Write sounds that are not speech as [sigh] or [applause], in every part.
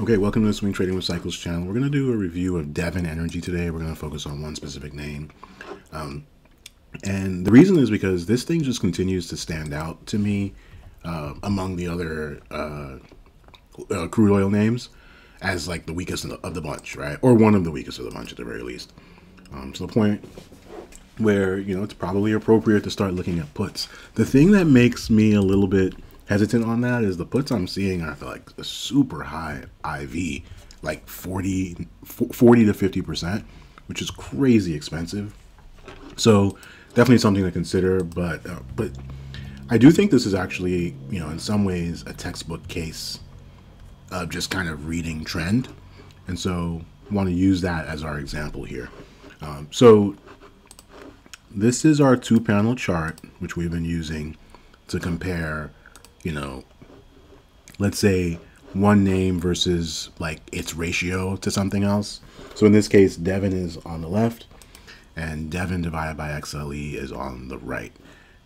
Okay, welcome to the Swing Trading with Cycles channel. We're going to do a review of Devon Energy today. We're going to focus on one specific name. Um, and the reason is because this thing just continues to stand out to me uh, among the other uh, uh, crude oil names as like the weakest of the bunch, right? Or one of the weakest of the bunch at the very least. Um, to the point where, you know, it's probably appropriate to start looking at puts. The thing that makes me a little bit hesitant on that is the puts I'm seeing are like a super high IV, like 40, 40 to 50%, which is crazy expensive. So definitely something to consider, but, uh, but I do think this is actually, you know, in some ways a textbook case of just kind of reading trend. And so want to use that as our example here. Um, so this is our two panel chart, which we've been using to compare you know, let's say one name versus like its ratio to something else. So in this case, Devon is on the left and Devon divided by XLE is on the right.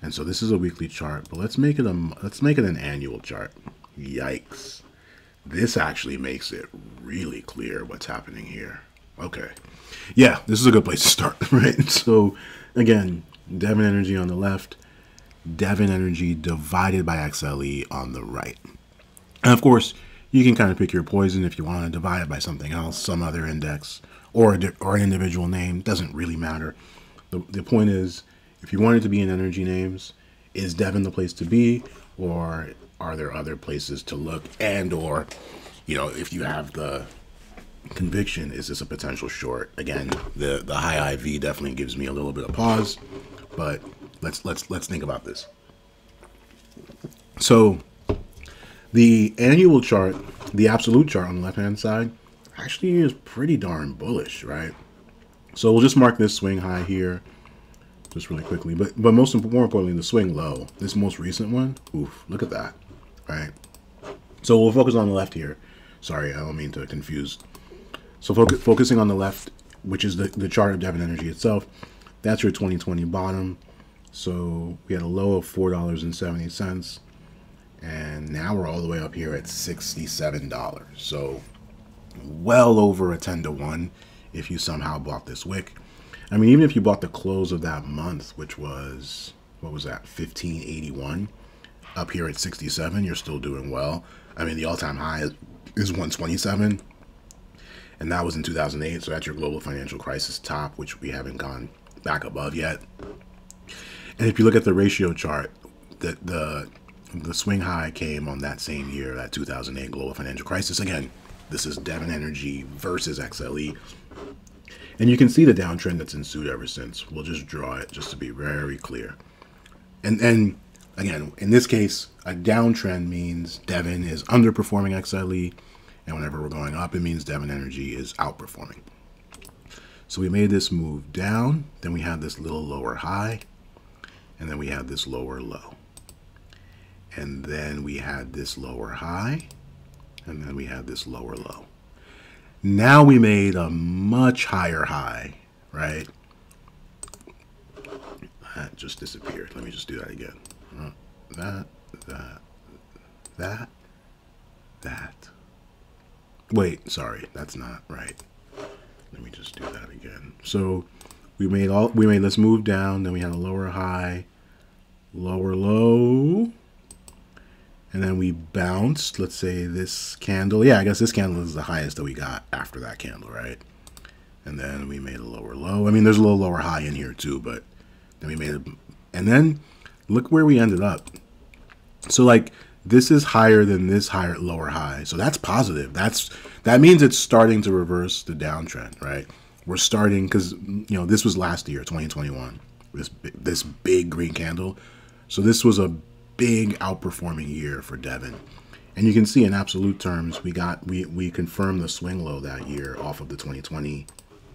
And so this is a weekly chart, but let's make it a let's make it an annual chart. Yikes. This actually makes it really clear what's happening here. Okay. Yeah, this is a good place to start, [laughs] right? So again, Devon Energy on the left, Devon Energy divided by XLE on the right. And of course, you can kind of pick your poison if you want to divide it by something else, some other index, or, a, or an individual name. Doesn't really matter. The, the point is, if you want it to be in energy names, is Devon the place to be, or are there other places to look? And or, you know, if you have the conviction, is this a potential short? Again, the the high IV definitely gives me a little bit of pause, but let's let's let's think about this. So the annual chart, the absolute chart on the left hand side, actually is pretty darn bullish, right? So we'll just mark this swing high here, just really quickly. But but most more importantly, the swing low. This most recent one, oof, look at that, right? So we'll focus on the left here. Sorry, I don't mean to confuse. So focus, focusing on the left, which is the, the chart of Devon Energy itself, that's your 2020 bottom. So we had a low of $4.70 and now we're all the way up here at $67. So well over a 10 to 1 if you somehow bought this wick. I mean, even if you bought the close of that month, which was, what was that, 1581, up here at 67, you're still doing well. I mean, the all-time high is, is 127, and that was in 2008, so that's your global financial crisis top, which we haven't gone back above yet. And if you look at the ratio chart, that the the swing high came on that same year, that 2008 global financial crisis. Again, this is Devon Energy versus XLE. And you can see the downtrend that's ensued ever since. We'll just draw it just to be very clear. And then again, in this case, a downtrend means Devon is underperforming XLE. And whenever we're going up, it means Devon Energy is outperforming. So we made this move down. Then we had this little lower high and then we had this lower low. And then we had this lower high, and then we had this lower low. Now we made a much higher high, right? That just disappeared. Let me just do that again. Uh, that, that, that, that. Wait, sorry, that's not right. Let me just do that again. So we made all we made let's move down then we had a lower high lower low. And then we bounced let's say this candle. Yeah i guess this candle is the highest that we got after that candle right? And then we made a lower low. I mean there's a little lower high in here too but then we made it and then look where we ended up. So like this is higher than this higher lower high. So that's positive. That's that means it's starting to reverse the downtrend right? We're starting because you know this was last year 2021 this this big green candle so this was a big outperforming year for devon and you can see in absolute terms we got we we confirmed the swing low that year off of the 2020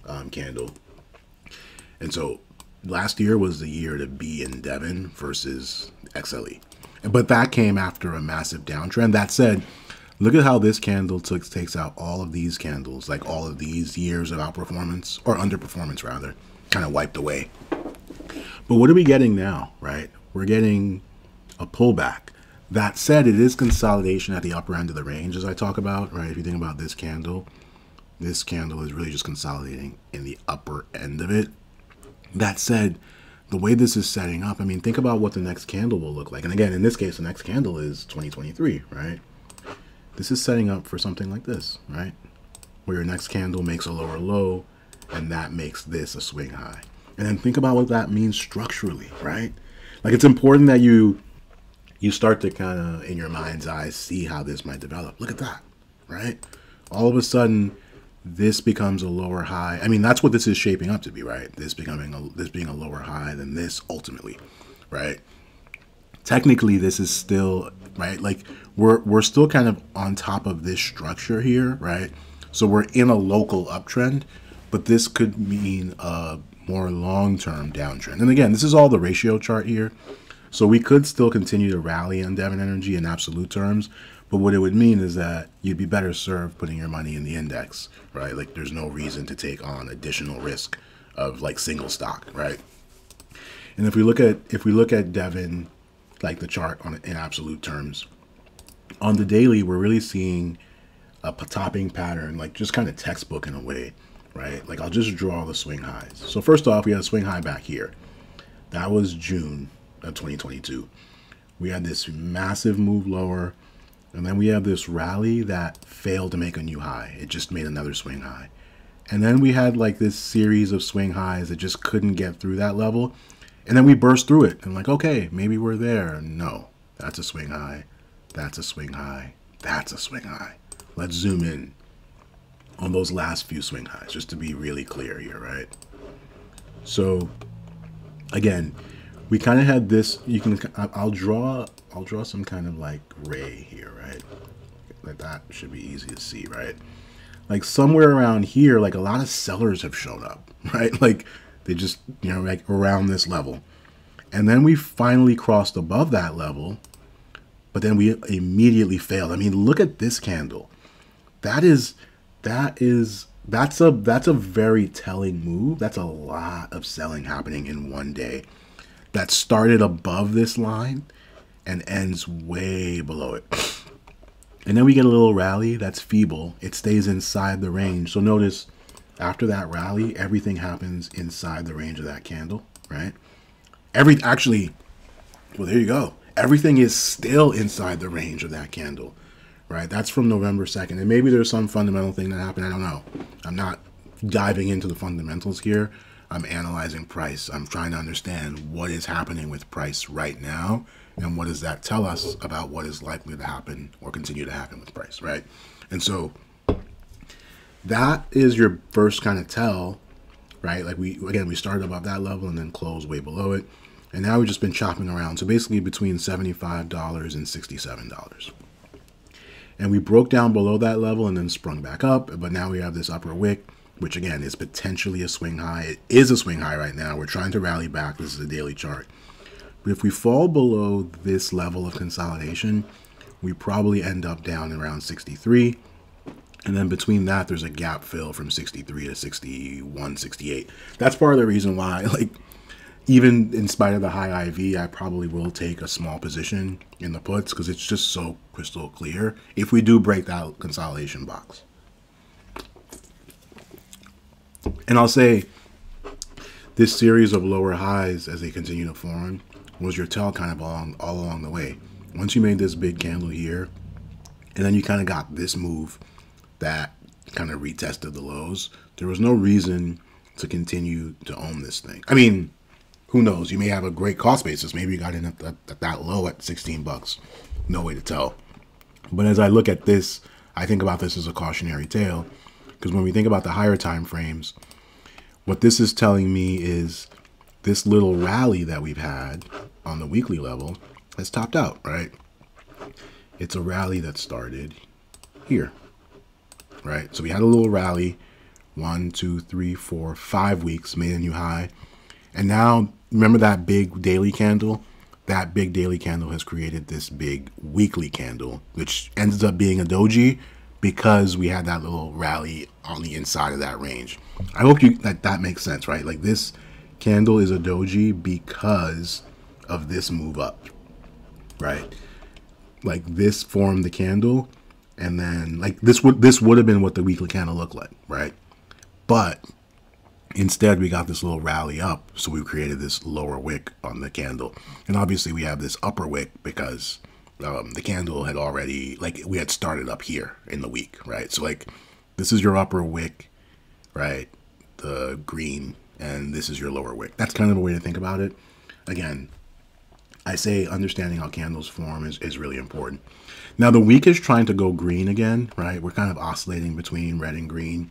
um, candle and so last year was the year to be in devon versus xle but that came after a massive downtrend that said Look at how this candle took, takes out all of these candles, like all of these years of outperformance, or underperformance rather, kind of wiped away. But what are we getting now, right? We're getting a pullback. That said, it is consolidation at the upper end of the range, as I talk about, right? If you think about this candle, this candle is really just consolidating in the upper end of it. That said, the way this is setting up, I mean, think about what the next candle will look like. And again, in this case, the next candle is 2023, right? This is setting up for something like this, right? Where your next candle makes a lower low, and that makes this a swing high. And then think about what that means structurally, right? Like it's important that you you start to kind of in your mind's eye see how this might develop. Look at that, right? All of a sudden, this becomes a lower high. I mean, that's what this is shaping up to be, right? This becoming a, this being a lower high than this ultimately, right? Technically, this is still right. Like we're we're still kind of on top of this structure here, right? So we're in a local uptrend, but this could mean a more long-term downtrend. And again, this is all the ratio chart here. So we could still continue to rally on Devon Energy in absolute terms, but what it would mean is that you'd be better served putting your money in the index, right? Like there's no reason to take on additional risk of like single stock, right? And if we look at if we look at Devon, like the chart on in absolute terms, on the daily we're really seeing a topping pattern, like just kind of textbook in a way, right? Like I'll just draw the swing highs. So first off, we had a swing high back here. That was June of 2022. We had this massive move lower and then we have this rally that failed to make a new high. It just made another swing high. And then we had like this series of swing highs that just couldn't get through that level. And then we burst through it and like, okay, maybe we're there. No, that's a swing high. That's a swing high. That's a swing high. Let's zoom in on those last few swing highs just to be really clear here, right? So again, we kind of had this, you can, I'll draw I'll draw some kind of like ray here, right? Like that should be easy to see, right? Like somewhere around here, like a lot of sellers have shown up, [laughs] right? Like they just, you know, like around this level. And then we finally crossed above that level, but then we immediately failed. I mean, look at this candle. That is, that is, that's a, that's a very telling move. That's a lot of selling happening in one day that started above this line and ends way below it. [laughs] And then we get a little rally that's feeble. It stays inside the range. So notice after that rally, everything happens inside the range of that candle, right? Every actually, well, there you go. Everything is still inside the range of that candle, right? That's from November 2nd. And maybe there's some fundamental thing that happened. I don't know. I'm not diving into the fundamentals here. I'm analyzing price. I'm trying to understand what is happening with price right now and what does that tell us about what is likely to happen or continue to happen with price, right? And so that is your first kind of tell, right? Like we again we started above that level and then closed way below it. And now we've just been chopping around. So basically between $75 and $67. And we broke down below that level and then sprung back up. But now we have this upper wick, which again is potentially a swing high. It is a swing high right now. We're trying to rally back. This is a daily chart. But if we fall below this level of consolidation, we probably end up down around 63. And then between that, there's a gap fill from 63 to 61, 68. That's part of the reason why, [laughs] like, even in spite of the high IV, I probably will take a small position in the puts because it's just so crystal clear if we do break that consolidation box. And I'll say this series of lower highs as they continue to form was your tell kind of along all along the way. Once you made this big candle here, and then you kind of got this move that kind of retested the lows, there was no reason to continue to own this thing. I mean, who knows? You may have a great cost basis. Maybe you got in at, at that low at 16 bucks. No way to tell. But as I look at this, I think about this as a cautionary tale because when we think about the higher time frames, what this is telling me is this little rally that we've had on the weekly level has topped out, right? It's a rally that started here, right? So we had a little rally, one, two, three, four, five weeks, made a new high. And now, remember that big daily candle? That big daily candle has created this big weekly candle, which ends up being a doji because we had that little rally on the inside of that range. I hope you that that makes sense, right? Like this candle is a doji because of this move up, right? like this formed the candle, and then like this would this would have been what the weekly candle looked like, right? But instead, we got this little rally up, so we created this lower wick on the candle, and obviously we have this upper wick because um, the candle had already like we had started up here in the week, right? So like this is your upper wick, right? The green, and this is your lower wick. That's kind of a way to think about it. Again, I say understanding how candles form is, is really important. Now the week is trying to go green again, right? We're kind of oscillating between red and green.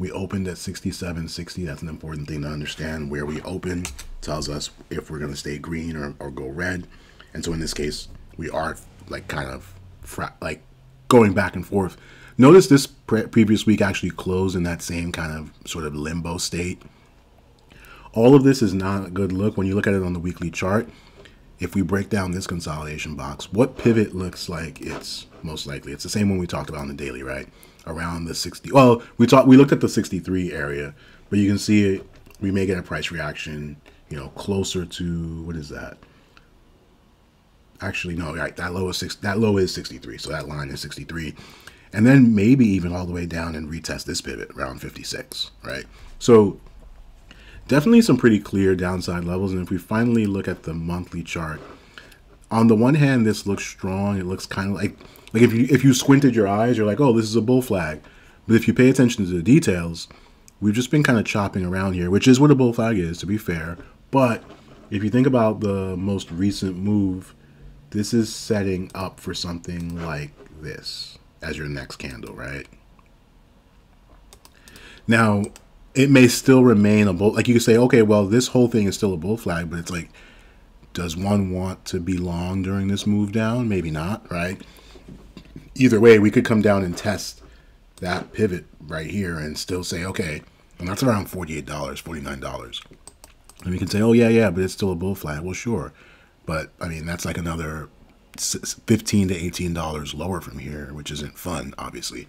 We opened at 67.60. That's an important thing to understand. Where we open tells us if we're going to stay green or, or go red. And so in this case, we are like kind of like going back and forth. Notice this pre previous week actually closed in that same kind of sort of limbo state. All of this is not a good look when you look at it on the weekly chart if we break down this consolidation box, what pivot looks like it's most likely. It's the same one we talked about on the daily, right? Around the 60. Well, we talked we looked at the 63 area, but you can see it we may get a price reaction, you know, closer to what is that? Actually, no, right, that low is six that low is 63. So that line is 63. And then maybe even all the way down and retest this pivot around 56, right? So definitely some pretty clear downside levels. And if we finally look at the monthly chart, on the one hand, this looks strong. It looks kind of like like if you if you squinted your eyes, you're like, oh, this is a bull flag. But if you pay attention to the details, we've just been kind of chopping around here, which is what a bull flag is, to be fair. But if you think about the most recent move, this is setting up for something like this as your next candle, right? Now, it may still remain a bull. Like you could say, okay, well, this whole thing is still a bull flag, but it's like, does one want to be long during this move down? Maybe not, right? Either way, we could come down and test that pivot right here and still say, okay, and that's around $48, $49. And we can say, oh, yeah, yeah, but it's still a bull flag. Well, sure. But, I mean, that's like another 15 to $18 lower from here, which isn't fun, obviously.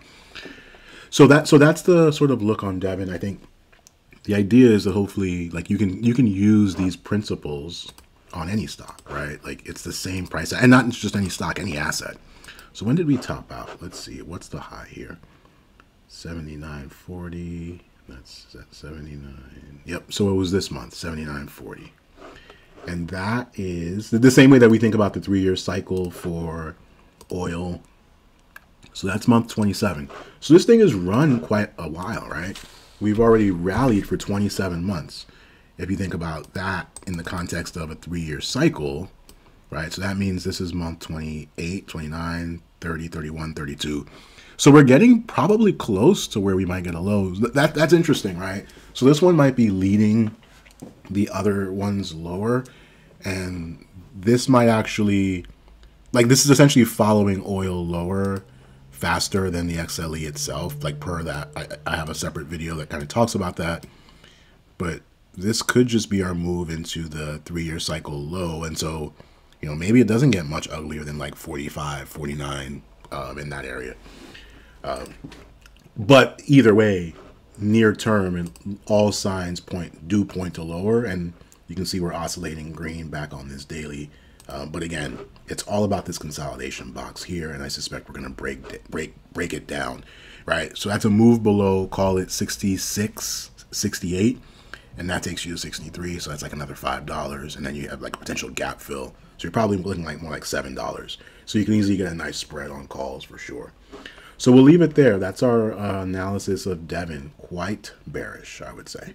So that so that's the sort of look on Devon. I think the idea is that hopefully like you can you can use these principles on any stock, right? Like it's the same price and not just any stock, any asset. So when did we top out? Let's see. What's the high here? 79.40. That's at 79. Yep. So it was this month, 79.40. And that is the same way that we think about the three year cycle for oil. So that's month 27. So this thing has run quite a while, right? we've already rallied for 27 months. If you think about that in the context of a three year cycle, right? So that means this is month 28, 29, 30, 31, 32. So we're getting probably close to where we might get a low. That, that's interesting, right? So this one might be leading the other ones lower. And this might actually, like, this is essentially following oil lower faster than the XLE itself. Like per that, I, I have a separate video that kind of talks about that. But this could just be our move into the three-year cycle low. And so, you know, maybe it doesn't get much uglier than like 45, 49 um, in that area. Um, but either way, near term and all signs point do point to lower. And you can see we're oscillating green back on this daily. Um, but again, it's all about this consolidation box here, and I suspect we're going to break break break it down, right? So that's a move below, call it 66, 68, and that takes you to 63. So that's like another five dollars, and then you have like a potential gap fill. So you're probably looking like more like seven dollars. So you can easily get a nice spread on calls for sure. So we'll leave it there. That's our uh, analysis of Devon. Quite bearish, I would say.